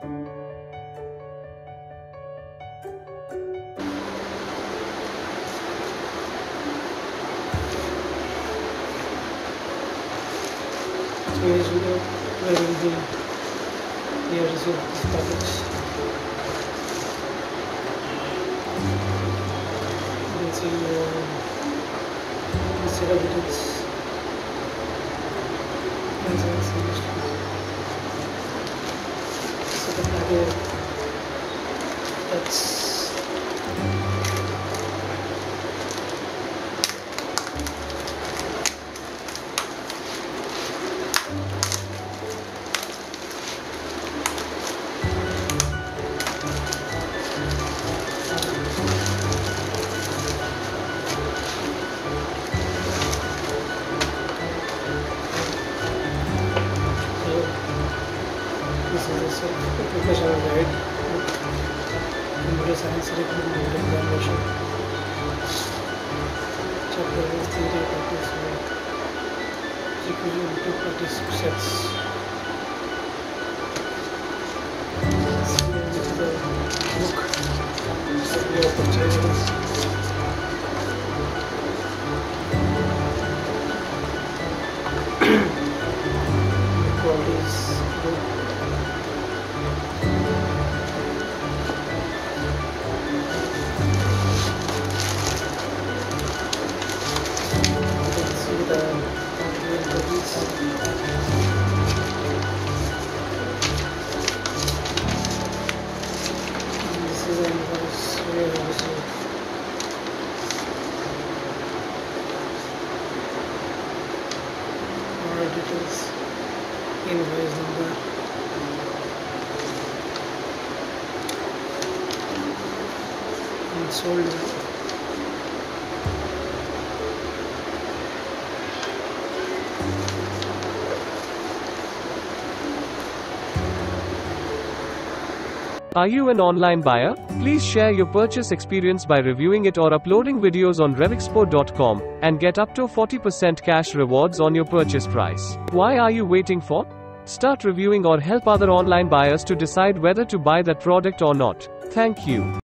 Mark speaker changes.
Speaker 1: Today's video where will be the result of topics. See uh, the celebrities The is an application of right computer science recruitment and evaluation chapter one theory practice recruiting into practice sets book the opportunities qualities good More details. Invoice number. Uh, and sold.
Speaker 2: Are you an online buyer? Please share your purchase experience by reviewing it or uploading videos on revexpo.com and get up to 40% cash rewards on your purchase price. Why are you waiting for? Start reviewing or help other online buyers to decide whether to buy that product or not. Thank you.